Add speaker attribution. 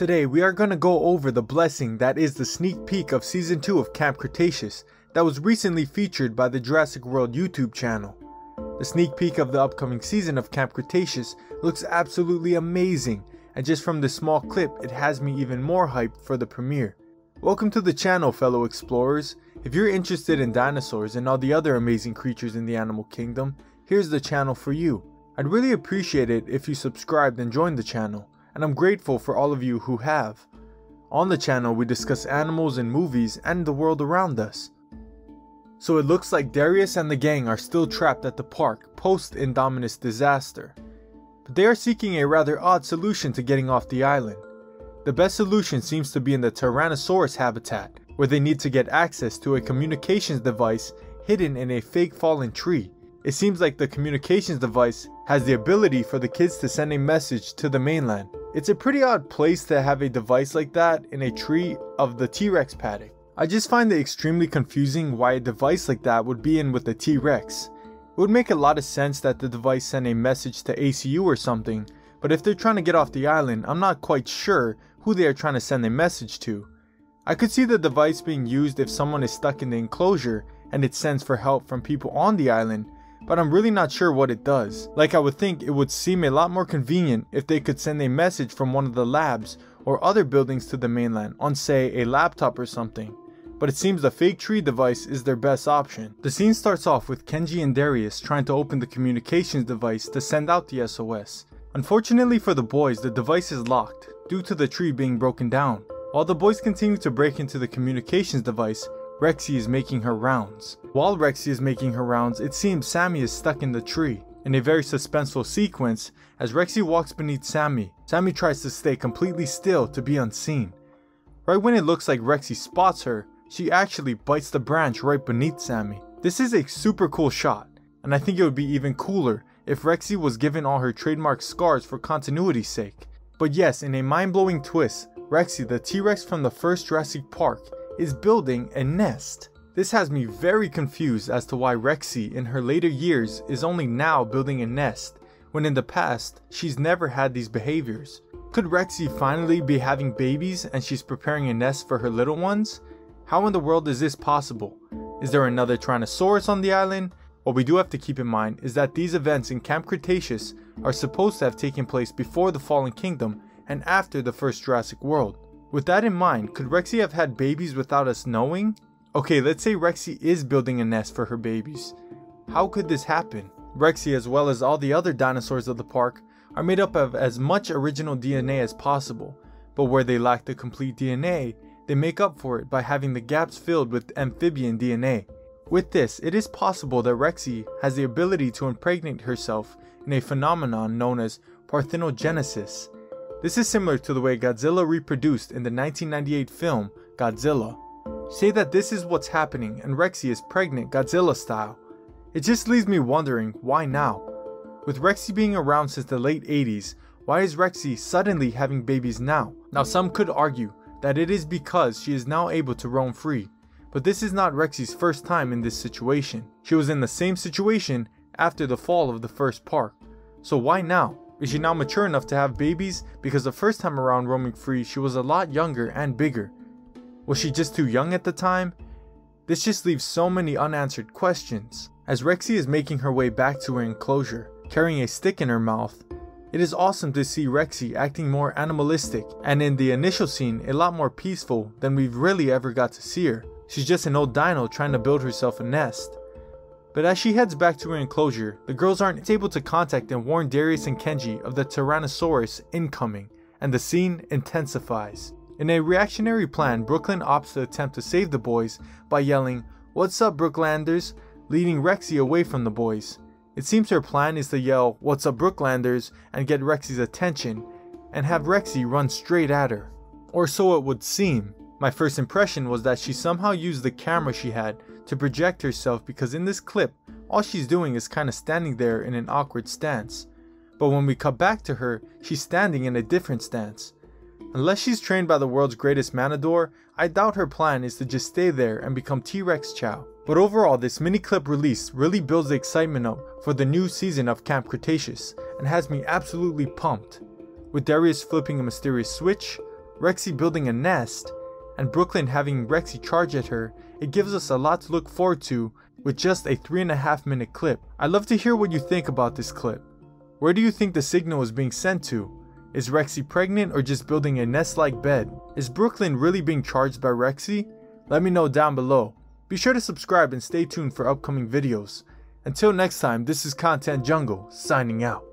Speaker 1: Today we are going to go over the blessing that is the sneak peek of season 2 of Camp Cretaceous that was recently featured by the Jurassic World YouTube channel. The sneak peek of the upcoming season of Camp Cretaceous looks absolutely amazing and just from this small clip it has me even more hyped for the premiere. Welcome to the channel fellow explorers. If you're interested in dinosaurs and all the other amazing creatures in the animal kingdom, here's the channel for you. I'd really appreciate it if you subscribed and joined the channel and I'm grateful for all of you who have. On the channel, we discuss animals and movies and the world around us. So it looks like Darius and the gang are still trapped at the park post Indominus disaster. But they are seeking a rather odd solution to getting off the island. The best solution seems to be in the Tyrannosaurus habitat, where they need to get access to a communications device hidden in a fake fallen tree. It seems like the communications device has the ability for the kids to send a message to the mainland, it's a pretty odd place to have a device like that in a tree of the T-Rex paddock. I just find it extremely confusing why a device like that would be in with the T-Rex. It would make a lot of sense that the device sent a message to ACU or something, but if they're trying to get off the island, I'm not quite sure who they are trying to send a message to. I could see the device being used if someone is stuck in the enclosure and it sends for help from people on the island, but I'm really not sure what it does. Like I would think it would seem a lot more convenient if they could send a message from one of the labs or other buildings to the mainland on say a laptop or something. But it seems the fake tree device is their best option. The scene starts off with Kenji and Darius trying to open the communications device to send out the SOS. Unfortunately for the boys, the device is locked due to the tree being broken down. While the boys continue to break into the communications device, Rexy is making her rounds. While Rexy is making her rounds, it seems Sammy is stuck in the tree. In a very suspenseful sequence, as Rexy walks beneath Sammy, Sammy tries to stay completely still to be unseen. Right when it looks like Rexy spots her, she actually bites the branch right beneath Sammy. This is a super cool shot, and I think it would be even cooler if Rexy was given all her trademark scars for continuity's sake. But yes, in a mind-blowing twist, Rexy, the T-Rex from the first Jurassic Park, is building a nest. This has me very confused as to why Rexy in her later years is only now building a nest, when in the past, she's never had these behaviors. Could Rexy finally be having babies and she's preparing a nest for her little ones? How in the world is this possible? Is there another Tyrannosaurus on the island? What we do have to keep in mind is that these events in Camp Cretaceous are supposed to have taken place before the Fallen Kingdom and after the first Jurassic World. With that in mind, could Rexy have had babies without us knowing? Okay, let's say Rexy is building a nest for her babies. How could this happen? Rexy, as well as all the other dinosaurs of the park, are made up of as much original DNA as possible, but where they lack the complete DNA, they make up for it by having the gaps filled with amphibian DNA. With this, it is possible that Rexy has the ability to impregnate herself in a phenomenon known as parthenogenesis, this is similar to the way Godzilla reproduced in the 1998 film Godzilla. Say that this is what's happening and Rexy is pregnant Godzilla style. It just leaves me wondering why now? With Rexy being around since the late 80s, why is Rexy suddenly having babies now? Now some could argue that it is because she is now able to roam free, but this is not Rexy's first time in this situation. She was in the same situation after the fall of the first park. So why now? Is she now mature enough to have babies? Because the first time around roaming free, she was a lot younger and bigger. Was she just too young at the time? This just leaves so many unanswered questions. As Rexy is making her way back to her enclosure, carrying a stick in her mouth, it is awesome to see Rexy acting more animalistic and in the initial scene a lot more peaceful than we've really ever got to see her. She's just an old dino trying to build herself a nest. But as she heads back to her enclosure, the girls aren't able to contact and warn Darius and Kenji of the Tyrannosaurus incoming, and the scene intensifies. In a reactionary plan, Brooklyn opts to attempt to save the boys by yelling, What's up, Brooklanders? leading Rexy away from the boys. It seems her plan is to yell, What's up, Brooklanders? and get Rexy's attention, and have Rexy run straight at her. Or so it would seem. My first impression was that she somehow used the camera she had to project herself because in this clip, all she's doing is kind of standing there in an awkward stance. But when we cut back to her, she's standing in a different stance. Unless she's trained by the world's greatest Manador, I doubt her plan is to just stay there and become T-Rex Chow. But overall, this mini clip release really builds the excitement up for the new season of Camp Cretaceous and has me absolutely pumped. With Darius flipping a mysterious switch, Rexy building a nest, and Brooklyn having Rexy charge at her, it gives us a lot to look forward to with just a 3.5 minute clip. I'd love to hear what you think about this clip. Where do you think the signal is being sent to? Is Rexy pregnant or just building a nest-like bed? Is Brooklyn really being charged by Rexy? Let me know down below. Be sure to subscribe and stay tuned for upcoming videos. Until next time, this is Content Jungle, signing out.